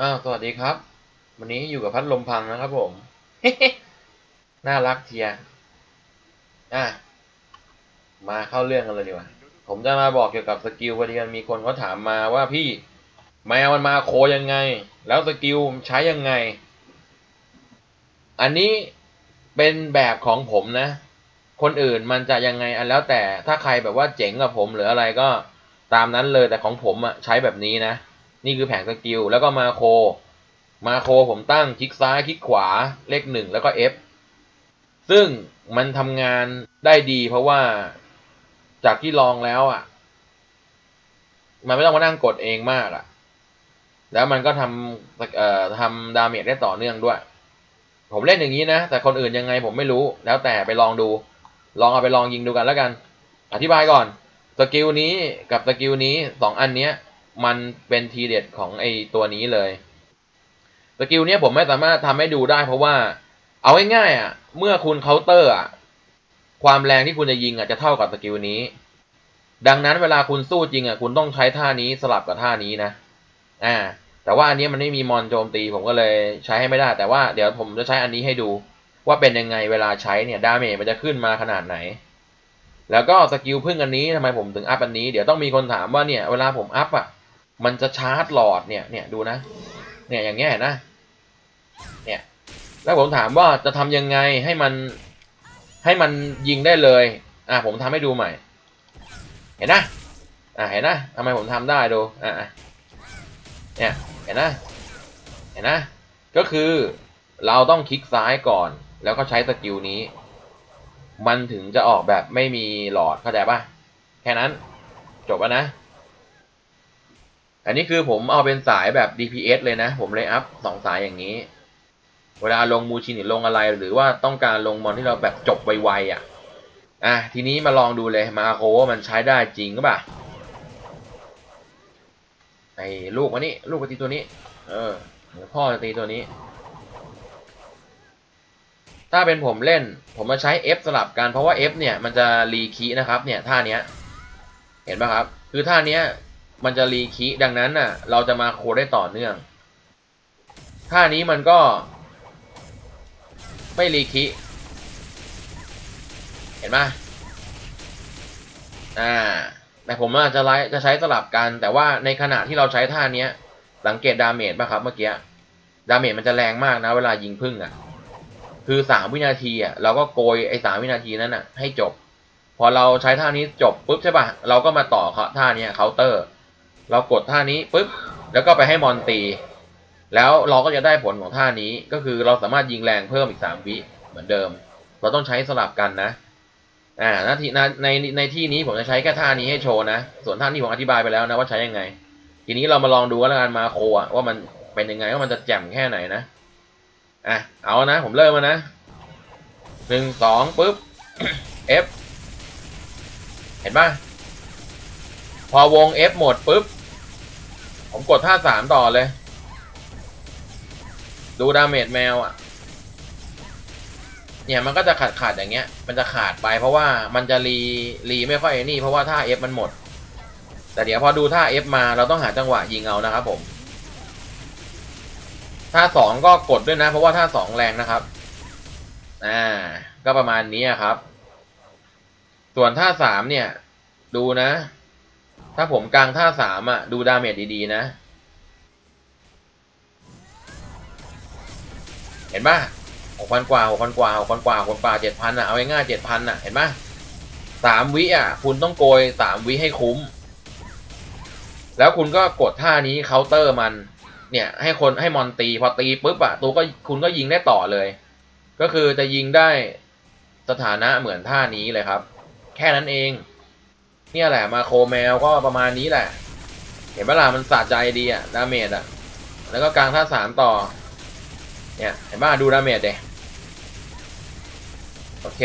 อ้าวสวัสดีครับ วันนี้อยู่กับพัดลมพังนะครับผม น่ารักเทียอะมาเข้าเรื่องกันเลยดีกว่า ผมจะมาบอกเกี่ยวกับ skill พอดีมันมีคนเขาถามมาว่าพี่แมวมัน macro ยังไง แล้ว skill ใช้ยังไง อันนี้เป็นแบบของผมนะ คนอื่นมันจะยังไงอันแล้วแต่ถ้าใครแบบว่าเจ๋งกว่าผมหรืออะไรก็ตามนั้นเลยแต่ของผมอะใช้แบบนี้นะ นี่คือแผง skill แล้วก็ macro macro ผมตั้งคลิกซ้ายคลิกขวาเลขหนึ่งแล้วก็ F ซึ่งมันทำงานได้ดีเพราะว่าจากที่ลองแล้วอะ มันไม่ต้องมานั่งกดเองมากอะ แล้วมันก็ทำเอ่อทำ damage ได้ต่อเนื่องด้วย ผมเล่นอย่างนี้นะ แต่คนอื่นยังไงผมไม่รู้ แล้วแต่ไปลองดู ลองเอาไปลองยิงดูกันแล้วกัน อธิบายก่อน skill นี้กับ skill นี้สองอันเนี้ย มันเป็นทีเด็ดของไอตัวนี้เลย skill เนี้ยผมไม่สามารถทำให้ดูได้ เพราะว่า เอาง่ายๆอะ เมื่อคุณเคาน์เตอร์อะความแรงที่คุณจะยิงอะจะเท่ากับ skill นี้ ดังนั้นเวลาคุณสู้จริงอะคุณต้องใช้ท่านี้สลับกับท่านี้นะอ่าแต่ว่าอันนี้มันไม่มีมอนโจมตีผมก็เลยใช้ให้ไม่ได้ แต่ว่าเดี๋ยวผมจะใช้อันนี้ให้ดู ว่าเป็นยังไงเวลาใช้เนี่ย damage มันจะขึ้นมาขนาดไหน แล้วก็ skill ผึ้งอันนี้ทำไมผมถึง up อันนี้ เดี๋ยวต้องมีคนถามว่าเนี่ยเวลาผม up อะ มันจะชาร์จหลอดเนี่ยเนี่ยดูนะ เนี่ยอย่างเงี้ยนะ เนี่ย แล้วผมถามว่าจะทำยังไงให้มันให้มันยิงได้เลย อะผมทำให้ดูใหม่ เห็นนะ อะเห็นนะทำไมผมทำได้ดู อะเนี่ย เห็นนะ เห็นนะ ก็คือเราต้องคลิกซ้ายก่อน แล้วก็ใช้ skill นี้ มันถึงจะออกแบบไม่มีหลอดเข้าใจป่ะ แค่นั้น จบแล้วนะ อันนี้คือผมเอาเป็นสายแบบ DPS เลยนะ ผมเลย up สองสายอย่างนี้ เวลาลงมูชินหรือลงอะไร หรือว่าต้องการลงมอนที่เราแบบจบไวๆอะ อะ ทีนี้มาลองดูเลย macro ว่ามันใช้ได้จริงหรือเปล่าไอ้ลูกมานี่ลูกไปตีตัวนี้ เออเดี๋ยวพ่อจะตีตัวนี้ ถ้าเป็นผมเล่น ผมมาใช้ F สลับกันเพราะว่า F เนี่ยมันจะรีคีนะครับ เนี่ยท่าเนี้ย เห็นป่ะครับ คือท่าเนี้ย มันจะรีคีดังนั้นน่ะ เราจะมาโคได้ต่อเนื่องท่านี้มันก็ ไม่รีคีเห็นไหมอ่า แต่ผมอาจจะไลจะใช้สลับกัน แต่ว่าในขณะที่เราใช้ท่าเนี้ย สังเกต damage ป่ะครับเมื่อกี้ damage มันจะแรงมากนะ เวลายิงผึ้งอะ คือสามวินาทีอะเราก็โกยไอ้สามวินาทีนั้นอะ ให้จบ พอเราใช้ท่านี้จบปุ๊บใช่ป่ะ เราก็มาต่อท่านี้เคาน์เตอร์ เรากดท่านี้ปุ๊บแล้วก็ไปให้มอนตี แล้วเราก็จะได้ผลของท่านี้ก็คือเราสามารถยิงแรงเพิ่มอีกสามวิเหมือนเดิม เราต้องใช้สลับกันนะอ่านาทีในในในที่นี้ผมจะใช้แค่ท่านี้ให้โชว์นะ ส่วนท่านี้ผมอธิบายไปแล้วนะว่าใช้ยังไง ทีนี้เรามาลองดูว่าการมาโคอะว่ามันเป็นยังไงว่ามันจะแจ่มแค่ไหนนะอะเอานะ ผมเริ่มมานะหนึ่งสองปุ๊บ F เห็นป่ะพอวง F หมดปุ๊บ ผมกดท่าสามต่อเลย ดู damage แมวอะ เนี่ยมันก็จะขาดขาดอย่างเงี้ย มันจะขาดไปเพราะว่ามันจะ re re ไม่ค่อยนี่ เพราะว่าท่า F มันหมด แต่เดี๋ยวพอดูท่า F มาเราต้องหาจังหวะยิงเอานะครับผมท่าสองก็กดด้วยนะ เพราะว่าท่าสองแรงนะครับ อ่า ก็ประมาณนี้ครับ ส่วนท่าสามเนี่ย ดูนะ ถ้าผมกางท่าสามอะ ดู damage ดีๆนะ เห็นปะหกพันกว่าหกพันกว่าหกพันกว่าหกพันกว่าเจ็ดพันอะ เอาง่ายๆเจ็ดพันอะ เห็นปะสามวิอะ คุณต้องโกยสามวิให้คุ้ม แล้วคุณก็กดท่านี้เคาน์เตอร์มัน เนี่ย ให้คนให้มอนตีพอตีปุ๊บอะตัวก็คุณก็ยิงได้ต่อเลย ก็คือจะยิงได้สถานะเหมือนท่านี้เลยครับ แค่นั้นเอง เนี่ยแหละ macro แมวก็ประมาณนี้แหละ เห็นปะล่ะมันสะใจดีอะ damage อะแล้วก็กลางท่าสามต่อ เนี่ย เห็นปะดู damage เดโอเค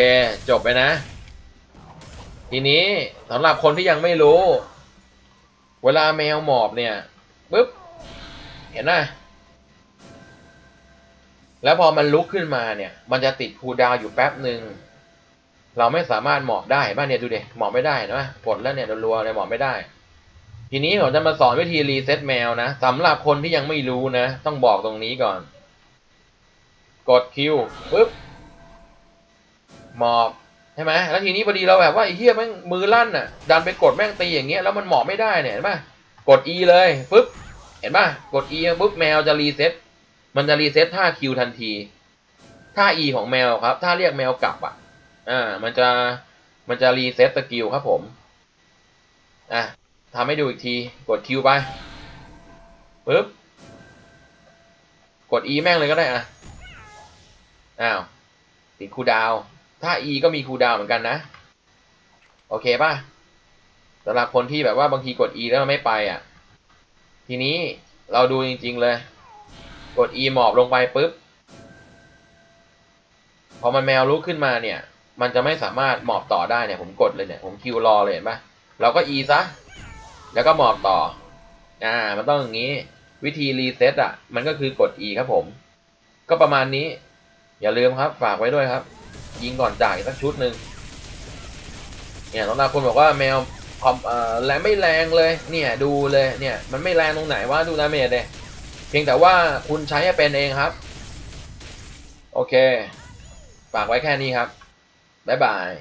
จบไปนะ ทีนี้สำหรับคนที่ยังไม่รู้ เวลาแมวหมอบเนี่ยปุ๊บเห็นไหมแล้วพอมันลุกขึ้นมาเนี่ย มันจะติด cooldown อยู่แป๊บหนึ่ง เราไม่สามารถหมอบได้บ้านเนี่ยดูเด็หมอบไม่ได้นะปลดแล้วเนี่ยรัวๆเลยหมอบไม่ได้ ทีนี้ผมจะมาสอนวิธี reset แมวนะสำหรับคนที่ยังไม่รู้นะ ต้องบอกตรงนี้ก่อน กด Q ปึ๊บหมอบใช่ไหมแล้วทีนี้พอดีเราแบบว่าไอ้เหี้ยแม่งมือลั่นอะ ดันไปกดแม่งตีอย่างเงี้ยแล้วมันหมอบไม่ได้เนี่ยเห็นปะกด E เลยปึ๊บเห็นปะกด E ปุ๊บแมวจะ reset มันจะ reset ท่า Q ทันทีท่า E ของแมวครับ ถ้าเรียกแมวกลับอะ อ่า มันจะ มันจะ reset skill ครับผม อะทำให้ดูอีกที กด Q ไป ปึ๊บ กด E แม่งเลยก็ได้อะ อ้าว ติด cooldown ถ้า E ก็มี cooldown เหมือนกันนะ โอเคป่ะสำหรับคนที่แบบว่าบางทีกด E แล้วมันไม่ไปอะ ทีนี้เราดูจริง ๆ เลย กด E หมอบลงไปปุ๊บ พอมันแมวลุกขึ้นมาเนี่ย มันจะไม่สามารถหมอบต่อได้เนี่ยผมกดเลยเนี่ยผม Q รอเลยเห็นปะเราก็ E ซะ แล้วก็หมอบต่อ อ่า มันต้องอย่างนี้ วิธี reset อะ มันก็คือกด E ครับผม ก็ประมาณนี้ อย่าลืมครับ ฝากไว้ด้วยครับ ยิงก่อนจ่ายสักชุดหนึ่งเนี่ยน้องนาคนบอกว่าแมวคอมเอ่อแรงไม่แรงเลย เนี่ย ดูเลย เนี่ย มันไม่แรงตรงไหนว่าดู damage เลยเพียงแต่ว่าคุณใช้ให้เป็นเองครับ โอเค ฝากไว้แค่นี้ครับ บ๊ายบาย